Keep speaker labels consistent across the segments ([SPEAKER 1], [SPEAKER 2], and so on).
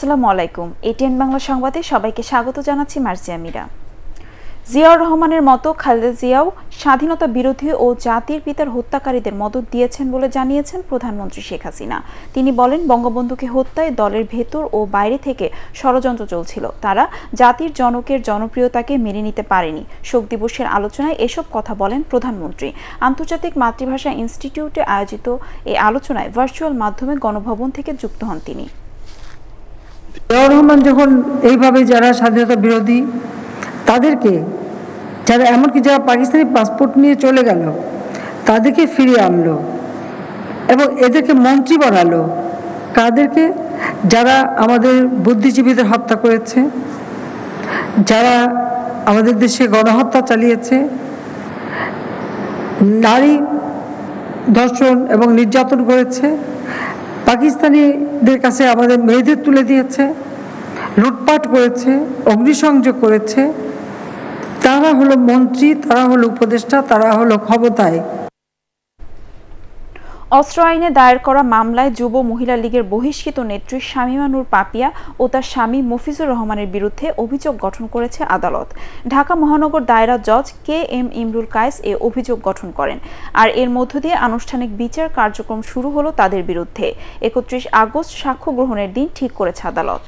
[SPEAKER 1] আসসালামু আলাইকুম। এটিএন বাংলা সংবাদে সবাইকে স্বাগত জানাচ্ছি মার্জিয়া মিরা। জিয়াউর রহমানের মতো খালেদা জিয়াও স্বাধীনতা বিরোধী ও জাতির পিতার হত্যাকারীদের মদত দিয়েছেন বলে জানিয়েছেন প্রধানমন্ত্রী শেখ হাসিনা। তিনি বলেন, বঙ্গবন্ধুকে হত্যায় দলের ভেতর ও বাইরে থেকে ষড়যন্ত্র চলছিল। তারা জাতির জনকের জনপ্রিয়তাকে মেনে নিতে পারেনি। শোক দিবসের আলোচনায় এসব কথা বলেন প্রধানমন্ত্রী। আন্তর্জাতিক মাতৃভাষা ইনস্টিটিউটে আয়োজিত এই আলোচনায় ভার্চুয়াল মাধ্যমে গণভবন থেকে যুক্ত হন তিনি।
[SPEAKER 2] জিয়াউর রহমান যখন এইভাবে যারা স্বাধীনতা বিরোধী, তাদেরকে যারা এমনকি যারা পাকিস্তানি পাসপোর্ট নিয়ে চলে গেল, তাদেরকে ফিরিয়ে আনলো এবং এদেরকে মন্ত্রী বানালো। কাদেরকে? যারা আমাদের বুদ্ধিজীবীদের হত্যা করেছে, যারা আমাদের দেশে গণহত্যা চালিয়েছে, নারী ধর্ষণ এবং নির্যাতন করেছে পাকিস্তানিদের কাছে আমাদের মেয়েদের তুলে দিয়েছে, লুটপাট করেছে, অগ্নিসংযোগ করেছে। তারা হলো মন্ত্রী, তারা হলো উপদেষ্টা, তারা হলো ক্ষমতায়।
[SPEAKER 1] অস্ত্র আইনে দায়ের করা মামলায় যুব মহিলা লীগের বহিষ্কৃত নেত্রী শামিমানুর পাপিয়া ও তার স্বামী মফিজুর রহমানের বিরুদ্ধে অভিযোগ গঠন করেছে আদালত। ঢাকা মহানগর দায়রা জজ কে এম ইমরুল কায়েস এ অভিযোগ গঠন করেন। আর এর মধ্য দিয়ে আনুষ্ঠানিক বিচার কার্যক্রম শুরু হলো তাদের বিরুদ্ধে। একত্রিশ আগস্ট সাক্ষ্য গ্রহণের দিন ঠিক করেছে আদালত।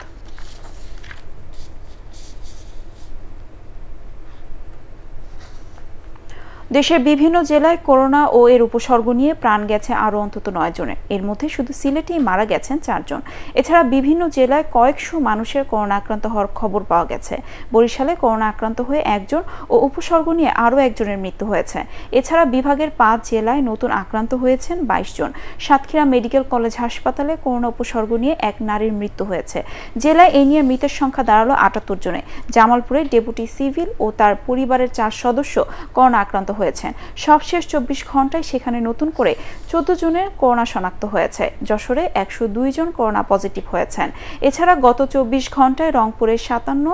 [SPEAKER 1] দেশের বিভিন্ন জেলায় করোনা ও এর উপসর্গ নিয়ে প্রাণ গেছে আরও অন্তত নয় জনের। এর মধ্যে শুধু সিলেটেই মারা গেছেন চারজন। এছাড়া বিভিন্ন জেলায় কয়েকশো মানুষের করোনা আক্রান্ত হওয়ার খবর পাওয়া গেছে। বরিশালে করোনা আক্রান্ত হয়ে একজন ও উপসর্গ নিয়ে আরও একজনের মৃত্যু হয়েছে। এছাড়া বিভাগের পাঁচ জেলায় নতুন আক্রান্ত হয়েছেন বাইশ জন। সাতক্ষীরা মেডিকেল কলেজ হাসপাতালে করোনা উপসর্গ নিয়ে এক নারীর মৃত্যু হয়েছে। জেলায় এ নিয়ে মৃতের সংখ্যা দাঁড়াল আটাত্তর জনে। জামালপুরে ডেপুটি সিভিল ও তার পরিবারের চার সদস্য করোনা আক্রান্ত হয়েছেন সবশেষ চব্বিশ ঘন্টায় সেখানে নতুন করে চোদ্দ জনের করোনা শনাক্ত হয়েছে। যশোরে একশো দুই জন করোনা পজিটিভ হয়েছেন। এছাড়া গত চব্বিশ ঘন্টায় রংপুরে সাতান্ন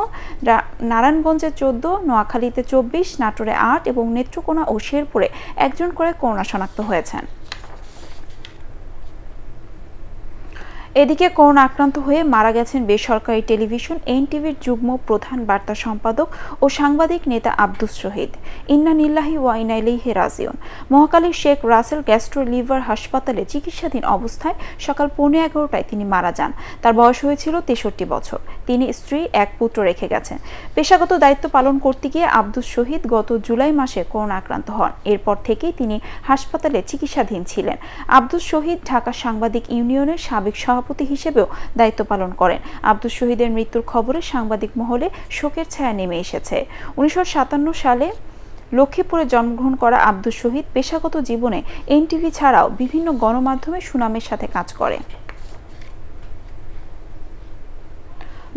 [SPEAKER 1] নারায়ণগঞ্জে চোদ্দ, নোয়াখালীতে চব্বিশ, নাটোরে আট এবং নেত্রকোনা ও শেরপুরে একজন করে করোনা শনাক্ত হয়েছেন। এদিকে করোনা আক্রান্ত হয়ে মারা গেছেন বেসরকারি টেলিভিশন, এনটিভির যুগ্ম প্রধান বার্তা সম্পাদক ও সাংবাদিক নেতা আব্দুস শহীদ। ইন্নানিল্লাহি ওয়াইনাইলিহে রাজিউন। মহাকালী শেখ রাসেল গ্যাস্ট্রো লিভার হাসপাতালে চিকিৎসাধীন অবস্থায় সকাল পৌনে এগারোটায় তিনি মারা যান। তার বয়স হয়েছিল তেষট্টি বছর। তিনি স্ত্রী, এক পুত্র রেখে গেছেন। পেশাগত দায়িত্ব পালন করতে গিয়ে আব্দুস শহীদ গত জুলাই মাসে করোনা আক্রান্ত হন। এরপর থেকেই তিনি হাসপাতালে চিকিৎসাধীন ছিলেন। আব্দুস শহীদ ঢাকা সাংবাদিক ইউনিয়নের সাবেক সভাপতি সভাপতি হিসেবেও দায়িত্ব পালন করেন। আব্দুল শহীদের মৃত্যুর খবরে সাংবাদিক মহলে শোকের ছায়া নেমে এসেছে। উনিশশো সাতান্ন সালে লক্ষ্মীপুরে জন্মগ্রহণ করা আব্দুল শহীদ পেশাগত জীবনে এনটিভি ছাড়াও বিভিন্ন গণমাধ্যমে সুনামের সাথে কাজ করেন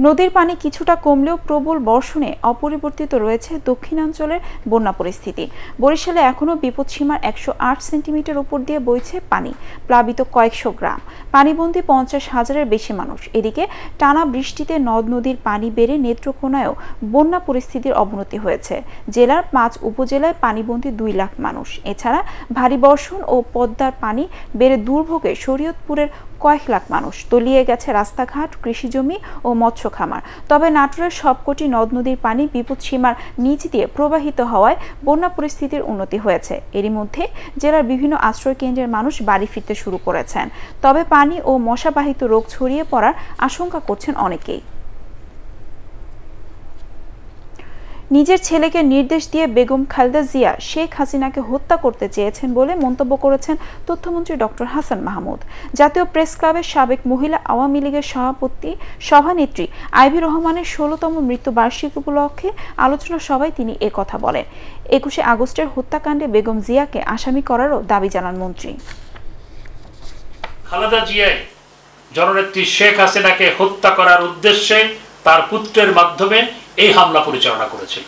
[SPEAKER 1] নদীর পানি কিছুটা কমলেও প্রবল বর্ষণে অপরিবর্তিত রয়েছে দক্ষিণাঞ্চলের বন্যা পরিস্থিতি। বরিশালে এখনও বিপদসীমার একশো আট সেন্টিমিটার উপর দিয়ে বইছে পানি, প্লাবিত কয়েকশো গ্রাম। পানিবন্দী পঞ্চাশ হাজারের বেশি মানুষ। এদিকে টানা বৃষ্টিতে নদ নদীর পানি বেড়ে নেত্রকোনায়ও বন্যা পরিস্থিতির অবনতি হয়েছে। জেলার পাঁচ উপজেলায় পানিবন্দী দুই লাখ মানুষ। এছাড়া ভারী বর্ষণ ও পদ্মার পানি বেড়ে দুর্ভোগে শরীয়তপুরের কয়েক লাখ মানুষ। তলিয়ে গেছে রাস্তাঘাট, কৃষিজমি ও মৎস্য খামার। তবে নাটোরের সবকটি নদ নদীর পানি বিপদ সীমার নিচ দিয়ে প্রবাহিত হওয়ায় বন্যা পরিস্থিতির উন্নতি হয়েছে। এরই মধ্যে জেলার বিভিন্ন আশ্রয় কেন্দ্রের মানুষ বাড়ি ফিরতে শুরু করেছেন। তবে পানি ও মশাবাহিত রোগ ছড়িয়ে পড়ার আশঙ্কা করছেন অনেকেই। নিজের ছেলেকে নির্দেশ দিয়ে বেগম খালেদা জিয়া শেখ হাসিনাকে হত্যা করতে চেয়েছেন বলে মন্তব্য করেছেন তথ্যমন্ত্রী ডক্টর হাসান মাহমুদ। জাতীয় প্রেস ক্লাবের সাবেক মহিলা আওয়ামী লীগের সভাপতি, সভানেত্রী আইভি রহমানের ষোলতম মৃত্যুবার্ষিকী উপলক্ষে আলোচনা সভায় তিনি কথা বলেন। একুশে আগস্টের হত্যাকাণ্ডে বেগম জিয়াকে আসামি করারও দাবি জানান মন্ত্রী।
[SPEAKER 3] খালেদা জিয়াই জননেত্রী শেখ হাসিনাকে হত্যা করার উদ্দেশ্যে তার পুত্রের মাধ্যমে এই হামলা পরিচালনা করেছিল।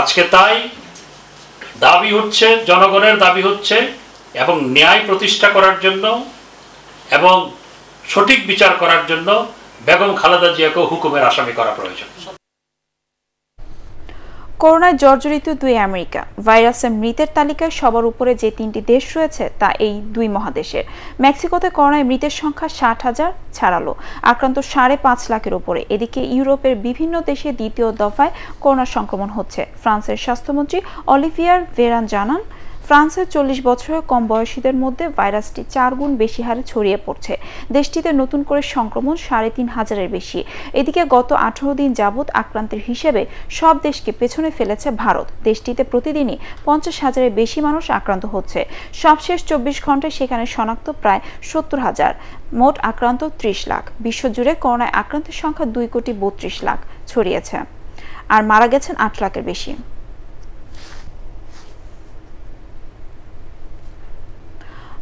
[SPEAKER 3] আজকে তাই দাবি হচ্ছে, জনগণের দাবি হচ্ছে এবং ন্যায় প্রতিষ্ঠা করার জন্য এবং সঠিক বিচার করার জন্য বেগম খালেদা জিয়াকে হুকুমের আসামি করা প্রয়োজন।
[SPEAKER 1] করোনায় জর্জরিত দুই আমেরিকা। ভাইরাসের মৃতের তালিকায় সবার উপরে যে তিনটি দেশ রয়েছে, তা এই দুই মহাদেশের। মেক্সিকোতে করোনায় মৃতের সংখ্যা ষাট হাজার ছাড়ালো। আক্রান্ত সাড়ে পাঁচ লাখের উপরে। এদিকে ইউরোপের বিভিন্ন দেশে দ্বিতীয় দফায় করোনা সংক্রমণ হচ্ছে। ফ্রান্সের স্বাস্থ্যমন্ত্রী অলিভিয়ার ভেরান জানান ফ্রান্সের চল্লিশ বছরের কম বয়সীদের মধ্যে ভাইরাসটি চার গুণ বেশি হারে ছড়িয়ে পড়ছে। দেশটিতে নতুন করে সংক্রমণ সাড়ে তিন হাজারের বেশি। এদিকে গত আঠারো দিন যাবৎ আক্রান্তের হিসেবে সব দেশকে পেছনে ফেলেছে ভারত। দেশটিতে প্রতিদিনই পঞ্চাশ হাজারের বেশি মানুষ আক্রান্ত হচ্ছে। সবশেষ চব্বিশ ঘন্টায় সেখানে শনাক্ত প্রায় সত্তর হাজার, মোট আক্রান্ত ত্রিশ লাখ। বিশ্বজুড়ে করোনায় আক্রান্তের সংখ্যা দুই কোটি বত্রিশ লাখ ছড়িয়েছে। আর মারা গেছেন আট লাখের বেশি।